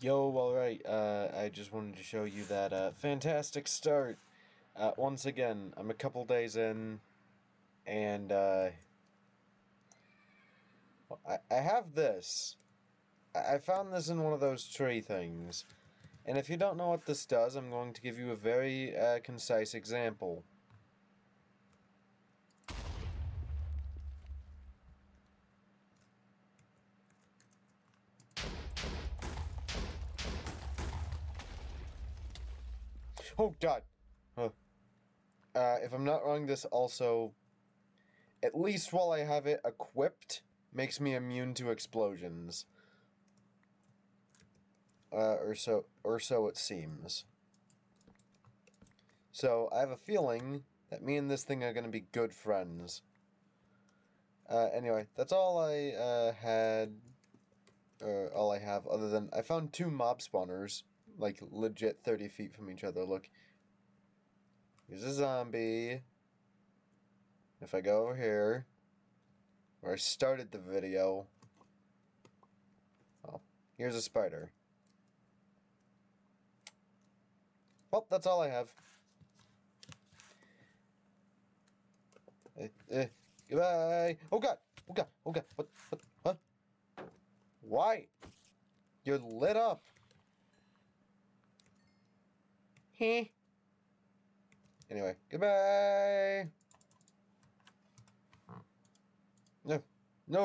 Yo, alright, uh, I just wanted to show you that, uh, fantastic start. Uh, once again, I'm a couple days in, and, uh, I, I have this. I, I found this in one of those tree things. And if you don't know what this does, I'm going to give you a very, uh, concise example. Oh god! Huh. Uh, if I'm not wrong, this also, at least while I have it equipped, makes me immune to explosions. Uh, or so, or so it seems. So, I have a feeling that me and this thing are going to be good friends. Uh, anyway, that's all I uh, had, or all I have, other than I found two mob spawners like legit 30 feet from each other. Look, here's a zombie. If I go over here, where I started the video, oh, here's a spider. Well, that's all I have. Eh, eh, goodbye. Oh god! Oh god! Oh god! What? What? What? Why? You're lit up. Heh. Anyway, goodbye. No. No.